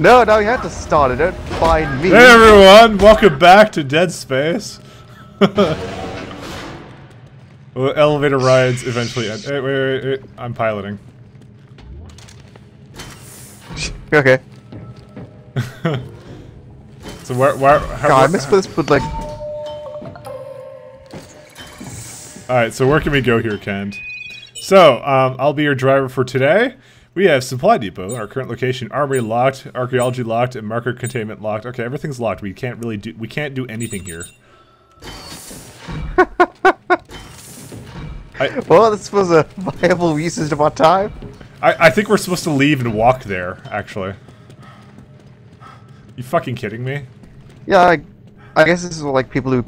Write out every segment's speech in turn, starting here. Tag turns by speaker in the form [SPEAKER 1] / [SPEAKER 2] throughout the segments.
[SPEAKER 1] No, no, you have to start it. Don't find me.
[SPEAKER 2] Hey everyone, welcome back to Dead Space. well, elevator rides eventually end. Wait, wait, wait, wait, I'm piloting.
[SPEAKER 1] Okay.
[SPEAKER 2] So where, where, how,
[SPEAKER 1] God, I miss this would like.
[SPEAKER 2] Alright, so where can we go here, Kent? So, um, I'll be your driver for today. We have Supply Depot, our current location, Armory locked, Archaeology locked, and Marker Containment locked. Okay, everything's locked. We can't really do- we can't do anything here.
[SPEAKER 1] Well, this was a viable usage of our time.
[SPEAKER 2] I, I think we're supposed to leave and walk there, actually. You fucking kidding me?
[SPEAKER 1] Yeah, I, I guess this is like people who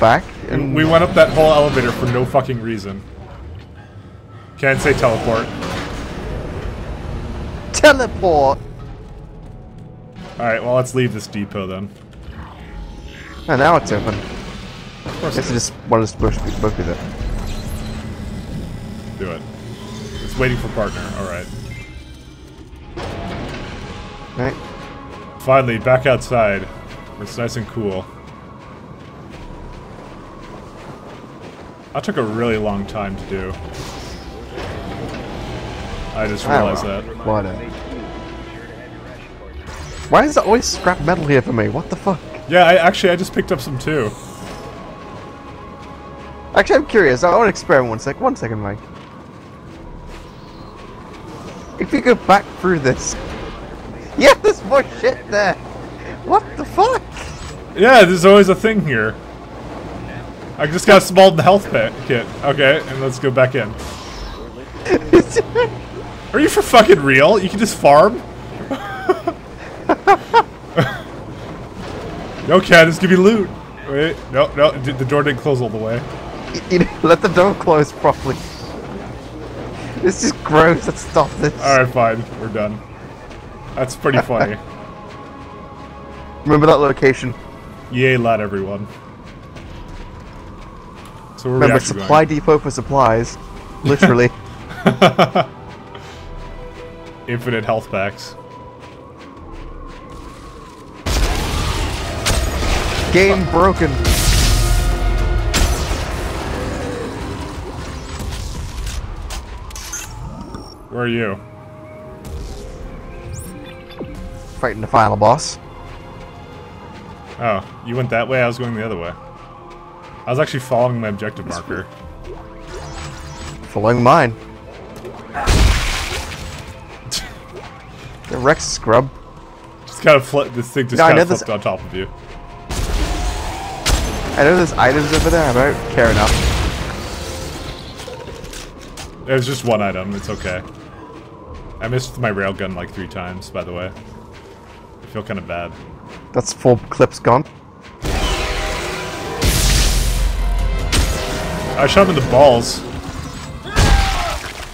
[SPEAKER 1] back and
[SPEAKER 2] We went up that whole elevator for no fucking reason. Can't say teleport.
[SPEAKER 1] Teleport.
[SPEAKER 2] Alright, well let's leave this depot then.
[SPEAKER 1] And now it's open.
[SPEAKER 2] Of course,
[SPEAKER 1] guess I just wanted to supposed to be, supposed to be there.
[SPEAKER 2] do it. It's waiting for partner, alright.
[SPEAKER 1] Right?
[SPEAKER 2] Finally, back outside. It's nice and cool. That took a really long time to do. I just realized
[SPEAKER 1] well.
[SPEAKER 2] that.
[SPEAKER 1] Why not? Why is there always scrap metal here for me? What the fuck?
[SPEAKER 2] Yeah, I actually I just picked up some too.
[SPEAKER 1] Actually, I'm curious. I want to experiment one sec. One second, Mike. If you go back through this, yeah, there's more shit there. What the fuck?
[SPEAKER 2] Yeah, there's always a thing here. I just got a small health kit. Okay, and let's go back in. Are you for fucking real? You can just farm? no, cat, just give me loot. Wait, no, no, the door didn't close all the way.
[SPEAKER 1] you know, let the door close properly. This is gross. Let's stop this.
[SPEAKER 2] Alright, fine, we're done. That's pretty funny.
[SPEAKER 1] Remember that location.
[SPEAKER 2] Yay, lad, everyone. So
[SPEAKER 1] Remember, supply depot for supplies. Literally.
[SPEAKER 2] Infinite health packs.
[SPEAKER 1] Game broken.
[SPEAKER 2] Where are you?
[SPEAKER 1] Fighting the final boss.
[SPEAKER 2] Oh, you went that way? I was going the other way. I was actually following my objective marker.
[SPEAKER 1] Following mine. The Rex scrub.
[SPEAKER 2] Just kind of flip. This thing just
[SPEAKER 1] No,
[SPEAKER 2] kind of flipped on top of you.
[SPEAKER 1] I know there's items over there. I don't care enough.
[SPEAKER 2] There's just one item. It's okay. I missed my railgun like three times, by the way. I feel kind of bad.
[SPEAKER 1] That's four clips gone.
[SPEAKER 2] I shot him in the balls.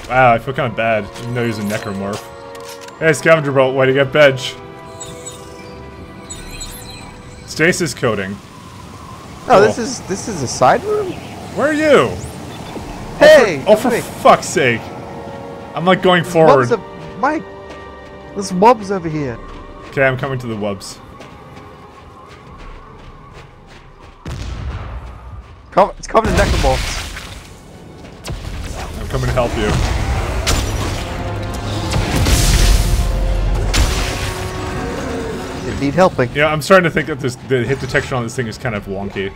[SPEAKER 2] Wow, I feel kind of bad, even though he's a necromorph. Hey, scavenger bolt, way to get bench. Stasis coating.
[SPEAKER 1] Oh, this is this is a side room.
[SPEAKER 2] Where are you?
[SPEAKER 1] Oh, hey,
[SPEAKER 2] Oh, for
[SPEAKER 1] hey,
[SPEAKER 2] fuck's sake. I'm like going
[SPEAKER 1] mobs
[SPEAKER 2] forward.
[SPEAKER 1] of- Mike, there's wubs over here.
[SPEAKER 2] Okay, I'm coming to the wubs.
[SPEAKER 1] Co- It's covered in necromorphs.
[SPEAKER 2] I'm coming to help you.
[SPEAKER 1] Need helping.
[SPEAKER 2] Yeah, I'm starting to think that this the hit detection on this thing is kind of wonky.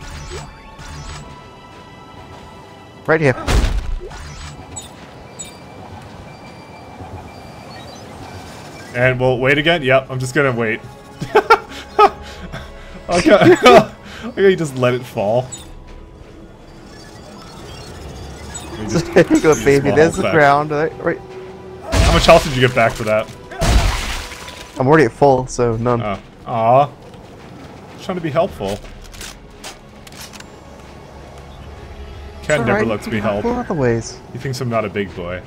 [SPEAKER 1] Right here.
[SPEAKER 2] And we'll wait again? Yep, I'm just gonna wait. okay. okay, you just let it fall. You just-
[SPEAKER 1] there you go, baby. There's the
[SPEAKER 2] back.
[SPEAKER 1] ground. Right, right.
[SPEAKER 2] How much health did you get back for that?
[SPEAKER 1] I'm already at full, so none.
[SPEAKER 2] Oh. Aw. Trying to be helpful. Ken never
[SPEAKER 1] Alright,
[SPEAKER 2] lets me help.
[SPEAKER 1] go other ways.
[SPEAKER 2] He thinks I'm not a big boy.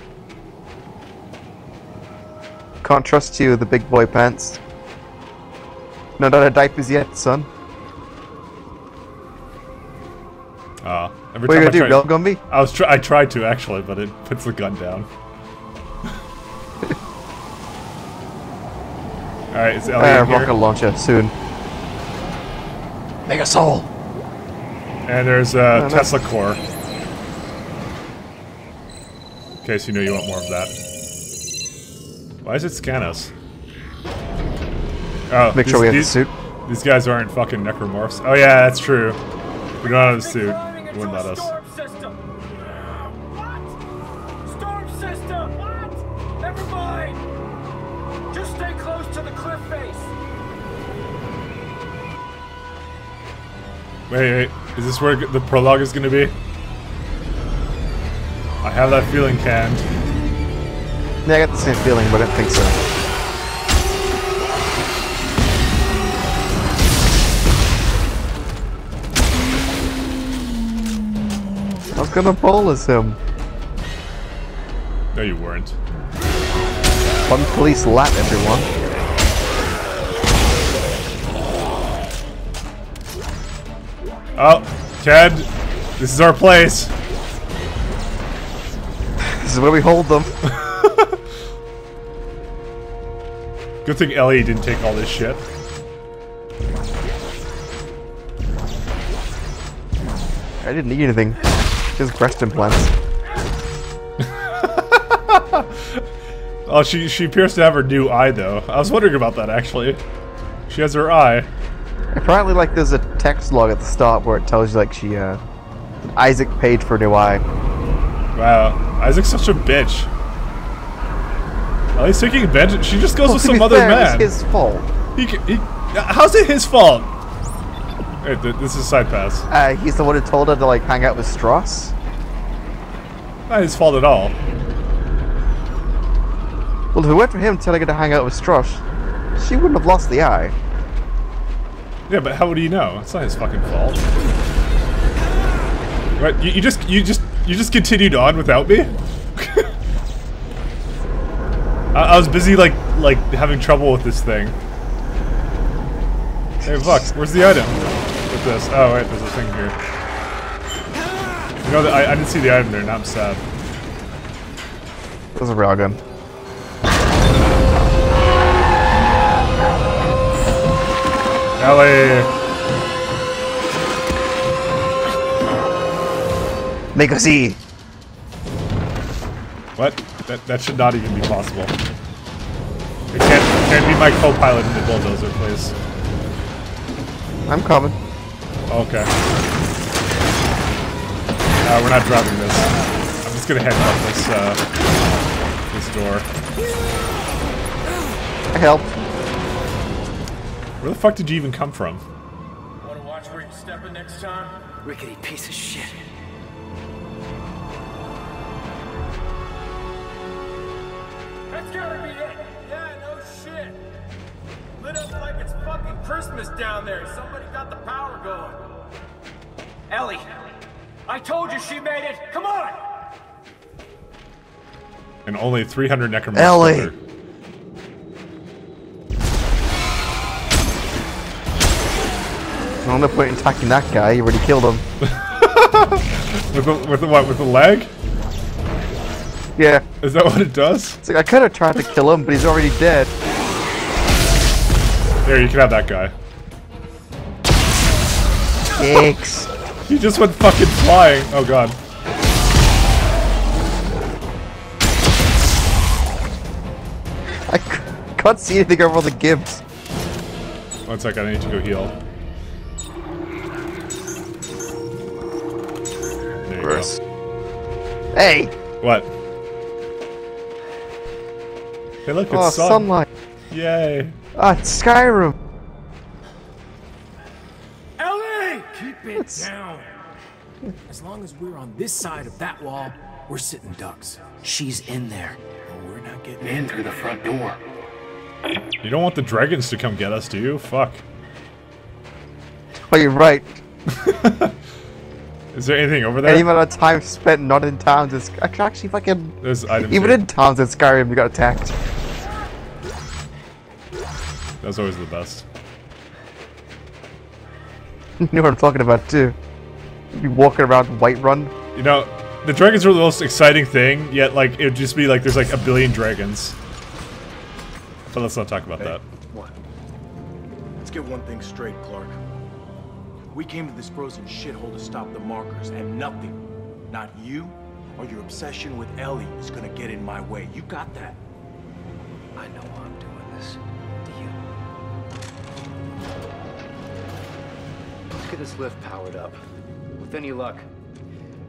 [SPEAKER 1] Can't trust you, with the big boy pants. Not out of diapers yet, son.
[SPEAKER 2] Aw. Every
[SPEAKER 1] What are you gonna
[SPEAKER 2] I
[SPEAKER 1] do, railgun me?
[SPEAKER 2] I was try I tried to actually, but it puts the gun down. Alright, is Ellie
[SPEAKER 1] Uh,
[SPEAKER 2] in here?
[SPEAKER 1] rocket launcher soon. Mega Soul.
[SPEAKER 2] And there's a
[SPEAKER 1] no.
[SPEAKER 2] Tesla core. In case you know you want more of that. Why does it scan us? Oh,
[SPEAKER 1] Make
[SPEAKER 2] these-
[SPEAKER 1] sure we have the suit.
[SPEAKER 2] These guys aren't fucking necromorphs. Oh yeah, that's true. We don't have a suit. It wouldn't let us. Wait, wait. Is this where the prologue is gonna be? I have that feeling, Canned.
[SPEAKER 1] Yeah, I got the same feeling, but I don't think so. I was gonna bolus him.
[SPEAKER 2] No, you weren't.
[SPEAKER 1] One police lap everyone.
[SPEAKER 2] Oh, Ted, this is our place.
[SPEAKER 1] This is where we hold them.
[SPEAKER 2] Good thing Ellie didn't take all this shit.
[SPEAKER 1] I didn't need anything. Just breast implants.
[SPEAKER 2] Oh, she she appears to have her new eye though. I was wondering about that actually. She has her eye.
[SPEAKER 1] Apparently, like, there's a text log at the start where it tells you, like, she, uh, Isaac paid for a new eye.
[SPEAKER 2] Wow, Isaac's such a bitch. Ellie's taking vengeance. She just goes
[SPEAKER 1] Well,
[SPEAKER 2] with some other
[SPEAKER 1] fair,
[SPEAKER 2] man.
[SPEAKER 1] It's his fault.
[SPEAKER 2] He, he, how's it his fault? Th- this is a side pass.
[SPEAKER 1] Uh, he's the one who told her to, like, hang out with Stross.
[SPEAKER 2] Not his fault at all.
[SPEAKER 1] Well, if it weren't for him telling her to hang out with Stross, she wouldn't have lost the eye.
[SPEAKER 2] Yeah, but how would he know? It's not his fucking fault. Right? You, you just you just you just continued on without me? I, I was busy like like having trouble with this thing. Hey, fuck! Where's the item? With this? Oh wait, there's a thing here. You know, I, I didn't see the item there. Now I'm sad.
[SPEAKER 1] That's a railgun.
[SPEAKER 2] Ellie.
[SPEAKER 1] Make us see.
[SPEAKER 2] What? That that should not even be possible. It can't can't be my co-pilot in the bulldozer, please.
[SPEAKER 1] I'm coming.
[SPEAKER 2] Okay. Uh, we're not driving this. I'm just gonna head up this uh, this door.
[SPEAKER 1] Help.
[SPEAKER 2] Where the fuck did you even come from?
[SPEAKER 3] Want to watch where you step in next time?
[SPEAKER 4] Rickety piece of shit.
[SPEAKER 3] That's gotta be it. Yeah, no shit. Lit up like it's fucking Christmas down there. Somebody got the power going. Ellie, I told you she made it. Come on.
[SPEAKER 2] And only 300 necromancers.
[SPEAKER 1] Ellie. No no point in attacking that guy. You already killed him.
[SPEAKER 2] With the, with the what? With the leg?
[SPEAKER 1] Yeah.
[SPEAKER 2] Is that what it does?
[SPEAKER 1] It's like I could have tried to kill him, but he's already dead.
[SPEAKER 2] There, you can have that guy.
[SPEAKER 1] Thanks.
[SPEAKER 2] He just went fucking flying. Oh god.
[SPEAKER 1] I c- can't see anything over the gimps.
[SPEAKER 2] One second, I need to go heal.
[SPEAKER 1] Hey!
[SPEAKER 2] What? Hey, look, it's
[SPEAKER 1] Oh,
[SPEAKER 2] sun.
[SPEAKER 1] sunlight.
[SPEAKER 2] Yay.
[SPEAKER 1] Ah, it's Skyrim.
[SPEAKER 3] Ellie!
[SPEAKER 4] Keep it down. As long as we're on this side of that wall, we're sitting ducks. She's in there. But we're not getting in through the front door.
[SPEAKER 2] You don't want the dragons to come get us, do you? Fuck.
[SPEAKER 1] Oh, you're right.
[SPEAKER 2] Is there anything over there?
[SPEAKER 1] Any amount of time spent not in towns is actually fucking.
[SPEAKER 2] There's items
[SPEAKER 1] Even
[SPEAKER 2] here.
[SPEAKER 1] in towns in Skyrim, you got attacked.
[SPEAKER 2] That's always the best.
[SPEAKER 1] you know what I'm talking about too. You be walking around Whiterun.
[SPEAKER 2] You know, the dragons are the most exciting thing, yet, like, it would just be like there's like a billion dragons. But let's not talk about that.
[SPEAKER 5] What? Let's get one thing straight, Clark. We came to this frozen shithole to stop the markers, and nothing, not you or your obsession with Ellie, is gonna get in my way. You got that?
[SPEAKER 6] I know why I'm doing this. Do you? Let's get this lift powered up. With any luck,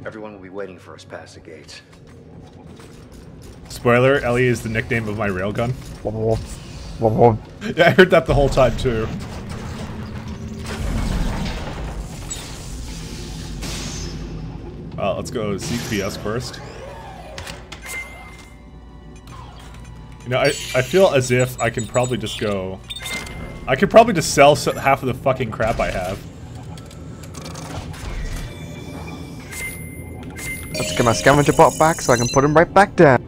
[SPEAKER 6] everyone will be waiting for us past the gates.
[SPEAKER 2] Spoiler: Ellie is the nickname of my railgun. Yeah, I heard that the whole time too. Well, let's go CPS first. You know, I, I feel as if I can probably just go... I could probably just sell half of the fucking crap I have.
[SPEAKER 1] Let's get my scavenger bot back so I can put him right back down.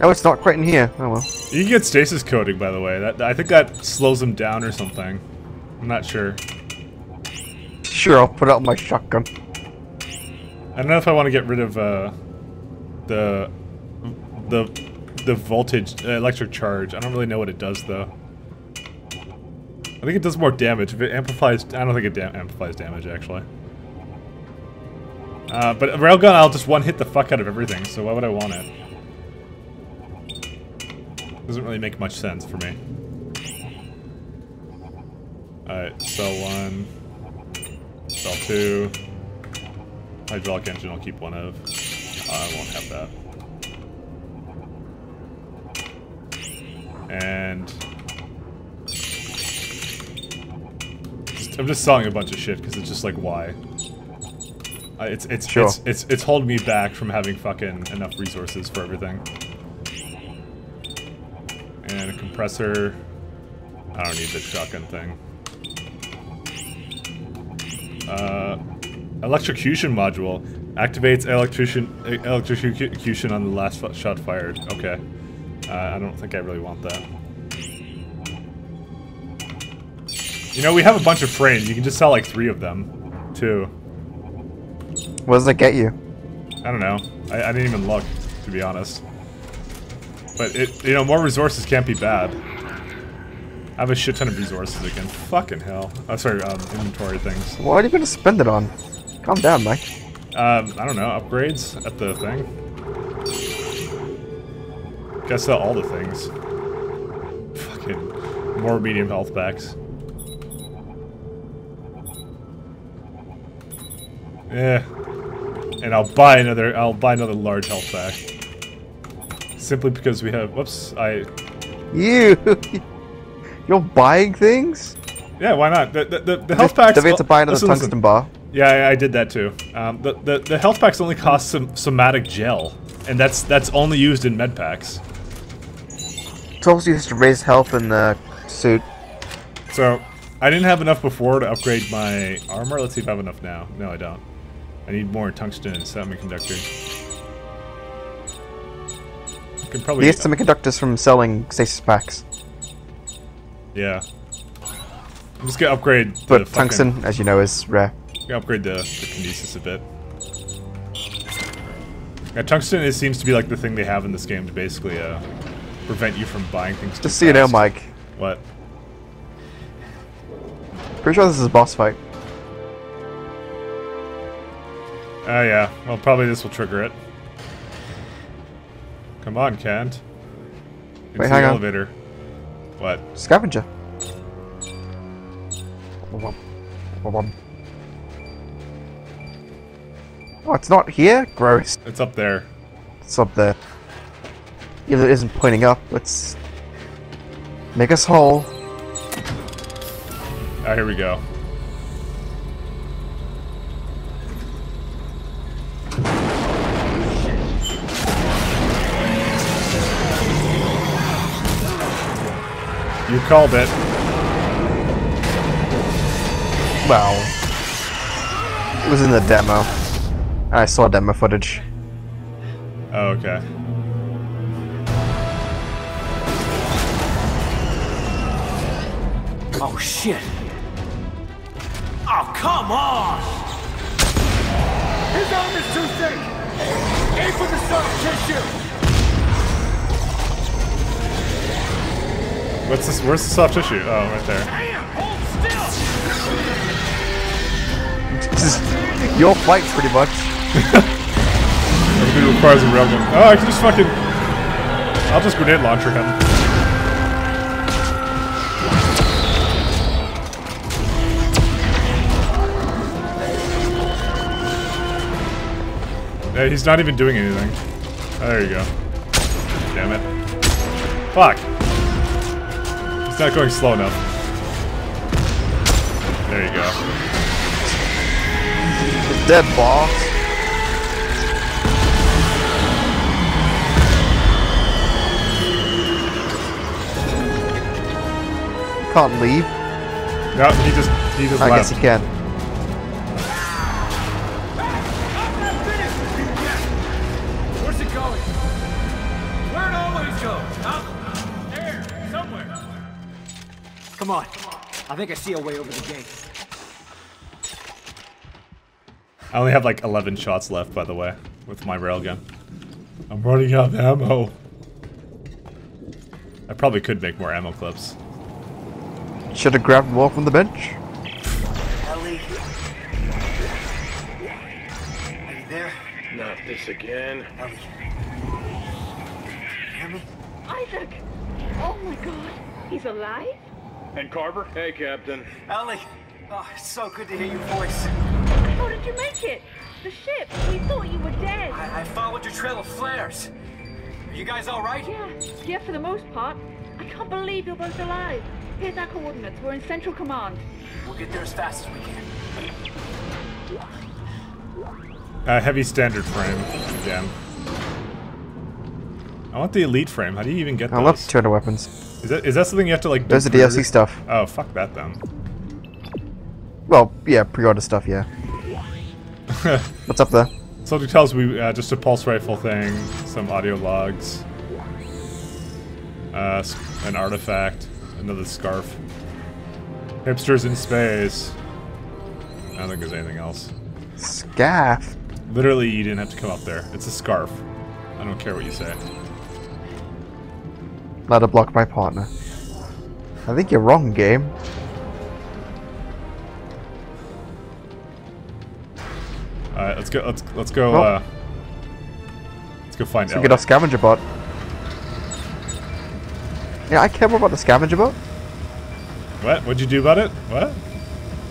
[SPEAKER 1] Oh, it's not quite in here. Oh well.
[SPEAKER 2] You can get stasis coating, by the way. That I think that slows them down or something. I'm not sure.
[SPEAKER 1] Sure, I'll put out my shotgun.
[SPEAKER 2] I don't know if I want to get rid of uh, the the the voltage uh, electric charge. I don't really know what it does though. I think it does more damage. If it amplifies, I don't think it amplifies damage actually. Uh, but railgun, I'll just one hit the fuck out of everything. So why would I want it? Doesn't really make much sense for me. Alright, sell one, sell two. Hydraulic engine I'll keep one of. I won't have that. And... Just, I'm just selling a bunch of shit because it's just like, why? Uh, it's it's,
[SPEAKER 1] Sure.
[SPEAKER 2] it's it's it's holding me back from having fucking enough resources for everything. And a compressor. I don't need the shotgun thing. Uh, electrocution module activates electrocution electrocution on the last shot fired. Okay. Uh, I don't think I really want that. You know, we have a bunch of frames. You can just sell like three of them, too.
[SPEAKER 1] What does that get you?
[SPEAKER 2] I don't know. I, I didn't even look, to be honest. But it, you know, more resources can't be bad. I have a shit ton of resources again. Fucking hell. Oh, sorry, um, inventory things.
[SPEAKER 1] What are you gonna spend it on? Calm down, Mike.
[SPEAKER 2] Um, I don't know, upgrades at the thing. Guess sell all the things. Fucking more medium health packs. Yeah. And I'll buy another I'll buy another large health pack. Simply because we have whoops, I
[SPEAKER 1] You, you're buying things?
[SPEAKER 2] Yeah, why not? The the, the, health packs
[SPEAKER 1] Do we have to buy another
[SPEAKER 2] listen,
[SPEAKER 1] tungsten
[SPEAKER 2] listen.
[SPEAKER 1] bar?
[SPEAKER 2] Yeah, I, I did that too. Um, the, the the health packs only cost some somatic gel, and that's that's only used in med packs.
[SPEAKER 1] It's also used to raise health in the suit.
[SPEAKER 2] So I didn't have enough before to upgrade my armor. Let's see if I have enough now. No, I don't. I need more tungsten and semiconductor. I can probably
[SPEAKER 1] get semiconductors from selling stasis packs.
[SPEAKER 2] yeah. I'm just gonna upgrade
[SPEAKER 1] But tungsten, as you know, is rare.
[SPEAKER 2] Gonna upgrade the, the kinesis a bit. Yeah, tungsten it seems to be like the thing they have in this game to basically uh, prevent you from buying things.
[SPEAKER 1] Just so you know. Mike.
[SPEAKER 2] What?
[SPEAKER 1] Pretty sure this is a boss fight.
[SPEAKER 2] Oh yeah. Well, probably this will trigger it. Come on, Kent. Into
[SPEAKER 1] Wait,
[SPEAKER 2] the
[SPEAKER 1] hang on.
[SPEAKER 2] elevator. What?
[SPEAKER 1] Scavenger. Oh, it's not here? Gross.
[SPEAKER 2] It's up there.
[SPEAKER 1] It's up there. Either it isn't pointing up, let's make us whole.
[SPEAKER 2] Oh, here we go. You called it.
[SPEAKER 1] Well, it was in the demo. I saw demo footage.
[SPEAKER 2] Oh, okay.
[SPEAKER 4] Oh shit! Oh come on!
[SPEAKER 3] His arm is too thick! Aim for the soft tissue!
[SPEAKER 2] What's this? Where's the soft tissue? Oh, right there.
[SPEAKER 3] Damn, hold still!
[SPEAKER 1] This is your fight, pretty much.
[SPEAKER 2] Everything requires a railgun. Oh, I can just fucking. I'll just grenade launcher him. Yeah, he's not even doing anything. Oh, there you go. Damn it. Fuck. He's not going slow enough. There you go.
[SPEAKER 1] Dead boss. Can't leave.
[SPEAKER 2] No, he just he just
[SPEAKER 1] I
[SPEAKER 2] left.
[SPEAKER 1] guess he can.
[SPEAKER 3] Where's it going? Where it always goes, huh? There, somewhere.
[SPEAKER 4] Come on. I think I see a way over the gate.
[SPEAKER 2] I only have like 11 shots left, by the way, with my railgun. I'm running out of ammo. I probably could make more ammo clips.
[SPEAKER 1] Should have grabbed more from the bench.
[SPEAKER 4] Ellie. Are you there?
[SPEAKER 5] Not this again.
[SPEAKER 4] Ellie. Hear me?
[SPEAKER 7] Isaac! Oh my god, he's alive?
[SPEAKER 5] And Carver? Hey, Captain.
[SPEAKER 4] Ellie! Oh, it's so good to hear your voice.
[SPEAKER 7] How did you make it? The ship, we thought you were dead.
[SPEAKER 4] I, I followed your trail of flares. Are you guys all right?
[SPEAKER 7] Yeah, yeah, for the most part. I can't believe you're both alive. Here's our coordinates. We're in Central Command.
[SPEAKER 4] We'll get there as fast as we can.
[SPEAKER 2] Uh, heavy standard frame again. I want the elite frame. How do you even get that?
[SPEAKER 1] I love
[SPEAKER 2] those?
[SPEAKER 1] turtle weapons.
[SPEAKER 2] Is that is that something you have to like? do
[SPEAKER 1] There's the? DLC stuff.
[SPEAKER 2] Oh fuck that then.
[SPEAKER 1] Well, yeah, pre-order stuff, yeah. What's up there?
[SPEAKER 2] Something tells me uh, just a pulse rifle thing, some audio logs, uh, an artifact, another scarf. Hipsters in space. I don't think there's anything else.
[SPEAKER 1] Scaff.
[SPEAKER 2] Literally, you didn't have to come up there. It's a scarf. I don't care what you say.
[SPEAKER 1] Ladder block my partner. I think you're wrong, game.
[SPEAKER 2] All right, let's go. Let's let's go.
[SPEAKER 1] Oh.
[SPEAKER 2] Uh, let's go find
[SPEAKER 1] So
[SPEAKER 2] Ellie.
[SPEAKER 1] get our scavenger bot. Yeah, I care more about the scavenger bot.
[SPEAKER 2] What? What'd you do about it? What?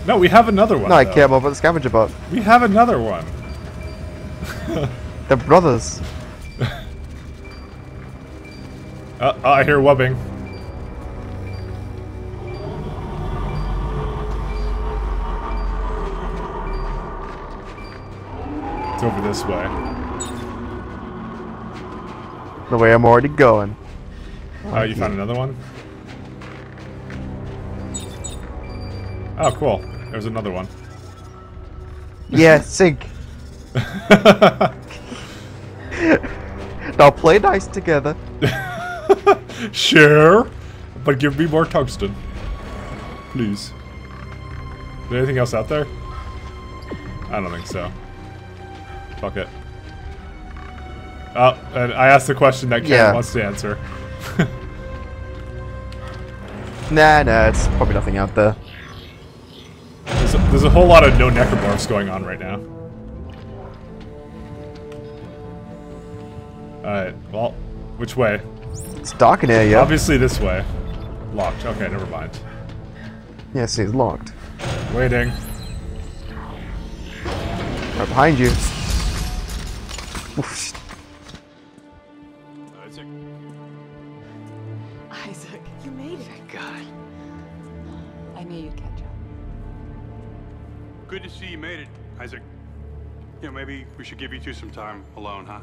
[SPEAKER 2] No, we have another one.
[SPEAKER 1] No, I
[SPEAKER 2] though.
[SPEAKER 1] care more about the scavenger bot.
[SPEAKER 2] We have another one.
[SPEAKER 1] They're brothers.
[SPEAKER 2] Uh, uh, I hear wubbing. It's over this way.
[SPEAKER 1] The way I'm already going.
[SPEAKER 2] Oh, you found another one? Oh, cool. There's another one.
[SPEAKER 1] Yeah, sink. now play nice together.
[SPEAKER 2] Sure, but give me more tungsten. Please. Is there anything else out there? I don't think so. Fuck it. Oh, and I asked the question that Ken
[SPEAKER 1] Yeah.
[SPEAKER 2] wants to answer.
[SPEAKER 1] Nah, nah, it's probably nothing out there.
[SPEAKER 2] There's a, there's a whole lot of no necromorphs going on right now. Alright, well, which way?
[SPEAKER 1] It's dark in here, yeah.
[SPEAKER 2] Obviously this way. Locked. Okay, never mind.
[SPEAKER 1] Yeah, see, it's locked.
[SPEAKER 2] Waiting.
[SPEAKER 1] Right behind you. Oof.
[SPEAKER 8] We should give you two some time alone, huh?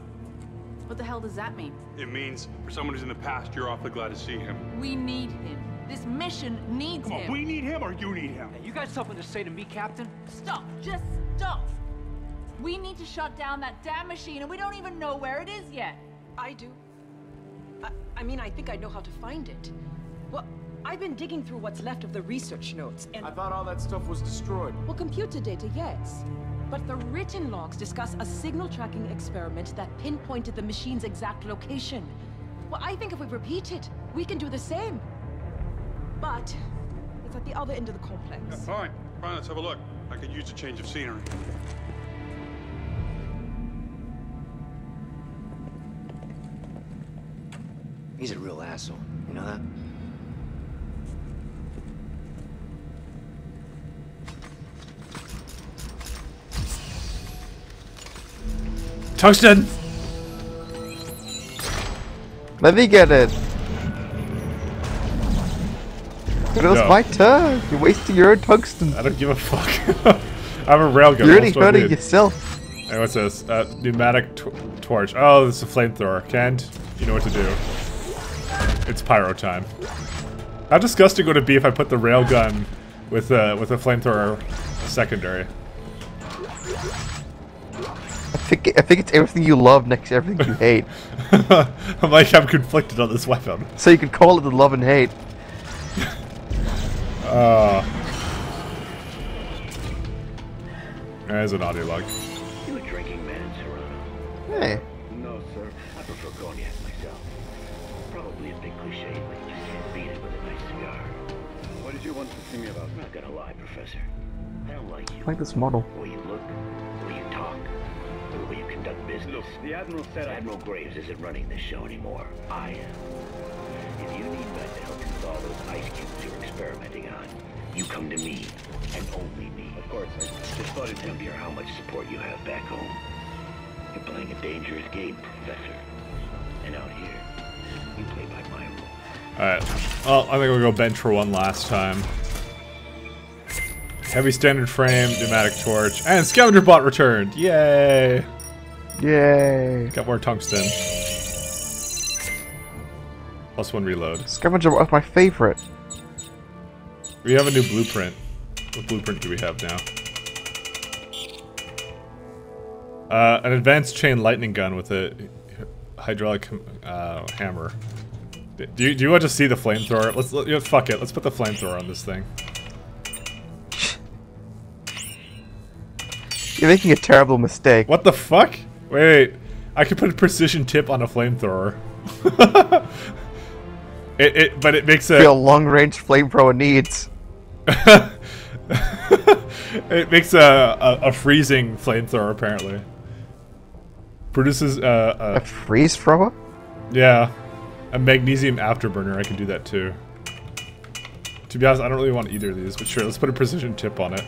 [SPEAKER 9] What the hell does that mean?
[SPEAKER 8] It means for someone who's in the past, you're awfully glad to see him.
[SPEAKER 10] We need him. This mission needs
[SPEAKER 8] Come on,
[SPEAKER 10] him.
[SPEAKER 8] we need him or you need him?
[SPEAKER 4] You got something to say to me, Captain?
[SPEAKER 10] Stop. Just stop. We need to shut down that damn machine, and we don't even know where it is yet.
[SPEAKER 9] I do. I, I mean, I think I know how to find it. Well, I've been digging through what's left of the research notes, and
[SPEAKER 5] I thought all that stuff was destroyed.
[SPEAKER 9] well, computer data, yes. But the written logs discuss a signal tracking experiment that pinpointed the machine's exact location. Well, I think if we repeat it, we can do the same. but it's at the other end of the complex.
[SPEAKER 8] Yeah, fine. Fine, let's have a look. I could use a change of scenery.
[SPEAKER 6] He's a real asshole. You know that?
[SPEAKER 2] Tungsten!
[SPEAKER 1] Let me get it. It was
[SPEAKER 2] No.
[SPEAKER 1] my turn. You're wasting your own tungsten.
[SPEAKER 2] I don't give a fuck. I have a railgun.
[SPEAKER 1] You're really
[SPEAKER 2] What's what I
[SPEAKER 1] hurting yourself.
[SPEAKER 2] Hey, what's this? Uh, pneumatic torch. Oh, this is a flamethrower. Kent, you know what to do. It's pyro time. How disgusting would it be if I put the railgun with a, with a flamethrower secondary?
[SPEAKER 1] I think I think it's everything you love next to everything you hate.
[SPEAKER 2] I'm like I'm conflicted on this weapon.
[SPEAKER 1] So you can call it the love and hate.
[SPEAKER 2] Uh, there's an audio log.
[SPEAKER 11] You a drinking man, Serrano?
[SPEAKER 1] Hey.
[SPEAKER 11] No, sir. I prefer cognac myself. Probably a big cliche, but you can't beat it with a nice cigar. What did you want to see me about? I'm not gonna lie, Professor. I don't like you.
[SPEAKER 1] I like this model.
[SPEAKER 11] The Look, the Admiral said Admiral Graves isn't running this show anymore. I am. If you need men to help you with all those ice cubes you're experimenting on, you come to me, and only me. Of course, I just thought it'd hear how much support you have back home. You're playing a dangerous game, Professor. And out here, you play by my rules.
[SPEAKER 2] Alright. Well, I think we'll go bench for one last time. Heavy standard frame, pneumatic torch, and scavenger bot returned. Yay!
[SPEAKER 1] Yay.
[SPEAKER 2] Got more tungsten. Plus one reload.
[SPEAKER 1] Scavenger was my favorite.
[SPEAKER 2] We have a new blueprint. What blueprint do we have now? Uh, an advanced chain lightning gun with a hydraulic uh, hammer. Do you, do you want to see the flamethrower? Let's let, know, fuck it. Let's put the flamethrower on this thing.
[SPEAKER 1] You're making a terrible mistake.
[SPEAKER 2] What the fuck? Wait, I could put a precision tip on a flamethrower. it, it, but it makes a
[SPEAKER 1] Feel long range flamethrower needs.
[SPEAKER 2] it makes a, a, a freezing flamethrower apparently. Produces uh, a,
[SPEAKER 1] A freeze thrower?
[SPEAKER 2] yeah, a magnesium afterburner. I can do that too. To be honest, I don't really want either of these, but sure, let's put a precision tip on it.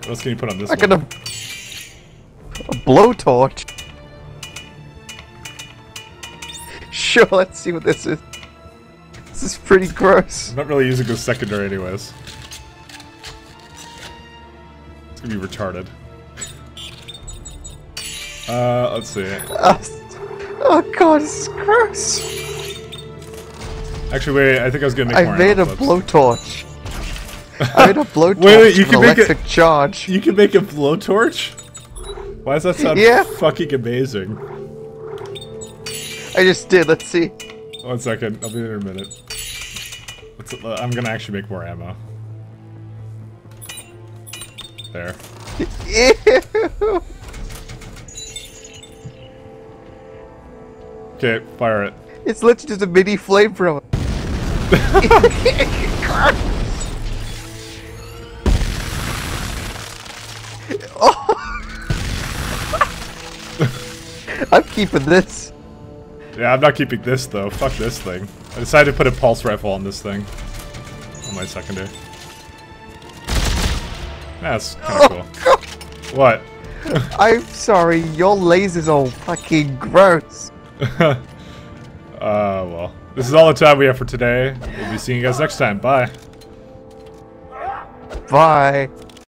[SPEAKER 2] What else can you put on this
[SPEAKER 1] I
[SPEAKER 2] one?
[SPEAKER 1] a, a blowtorch. Sure, let's see what this is. This is pretty gross.
[SPEAKER 2] I'm not really using this secondary anyways. It's gonna be retarded. Uh, let's see.
[SPEAKER 1] Uh, oh god, this is gross.
[SPEAKER 2] Actually, wait, I think I was gonna make more
[SPEAKER 1] I made a blowtorch. I made a blowtorch
[SPEAKER 2] Wait, wait, you can make
[SPEAKER 1] electric
[SPEAKER 2] it-
[SPEAKER 1] charge.
[SPEAKER 2] You can make a blowtorch? Why does that sound
[SPEAKER 1] Yeah.
[SPEAKER 2] fucking amazing?
[SPEAKER 1] I just did, let's see.
[SPEAKER 2] One second, I'll be there in a minute. Uh, I'm gonna actually make more ammo. There.
[SPEAKER 1] Ew.
[SPEAKER 2] Okay, fire it.
[SPEAKER 1] It's literally just a mini flamethrower. keeping this.
[SPEAKER 2] Yeah, I'm not keeping this though. Fuck this thing. I decided to put a pulse rifle on this thing. On my secondary. That's kind of cool. What?
[SPEAKER 1] I'm sorry, your lasers are fucking gross.
[SPEAKER 2] uh, well. This is all the time we have for today. We'll be seeing you guys next time. Bye.
[SPEAKER 1] Bye.